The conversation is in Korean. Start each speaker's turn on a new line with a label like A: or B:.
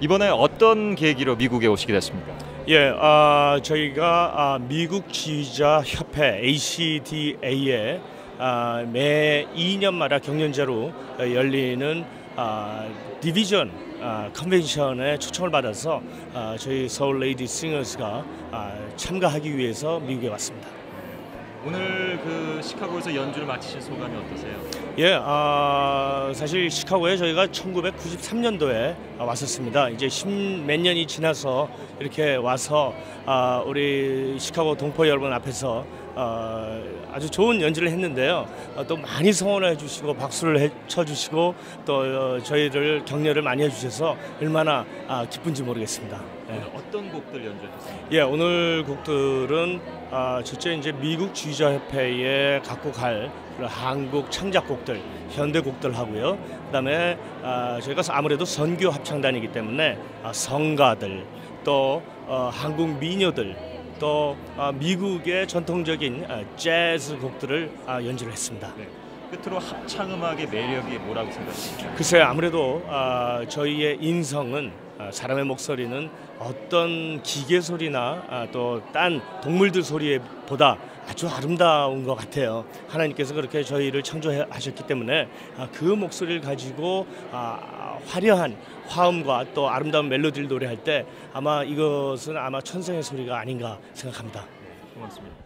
A: 이번에 어떤 계기로 미국에 오시게 됐습니까?
B: 예, 아, 저희가 아, 미국 지휘자 협회 ACDA에 아, 매 2년마다 경연제로 열리는 아, 디비전 아, 컨벤션에 초청을 받아서 아, 저희 서울 레이디 싱어스가 아, 참가하기 위해서 미국에 왔습니다.
A: 오늘 그 시카고에서 연주를 마치신 소감이 어떠세요?
B: 예, 아, 사실 시카고에 저희가 1993년도에 왔었습니다. 이제 십몇 년이 지나서 이렇게 와서 아, 우리 시카고 동포 여러분 앞에서 어, 아주 좋은 연주를 했는데요. 어, 또 많이 성원해 주시고 박수를 해, 쳐주시고 또 어, 저희를 격려를 많이 해주셔서 얼마나 아, 기쁜지 모르겠습니다. 예.
A: 오늘 어떤 곡들 연주하셨습니까?
B: 예, 오늘 곡들은 아, 첫째 이제 미국 주의자 협회에 갖고 갈 한국 창작곡들, 현대곡들 하고요. 그다음에 아, 저희가 아무래도 선교 합창단이기 때문에 아, 성가들 또 어, 한국 미녀들 또 아, 미국의 전통적인 아, 재즈 곡들을 아, 연주를 했습니다.
A: 네. 끝으로 합창 음악의 매력이 뭐라고 생각하십니까?
B: 글쎄 아무래도 아, 저희의 인성은 아, 사람의 목소리는 어떤 기계 소리나 아, 또딴 동물들 소리보다 아주 아름다운 것 같아요. 하나님께서 그렇게 저희를 창조하셨기 때문에 아, 그 목소리를 가지고 아, 화려한 화음과 또 아름다운 멜로디를 노래할 때 아마 이것은 아마 천생의 소리가 아닌가 생각합니다.
A: 고맙습니다.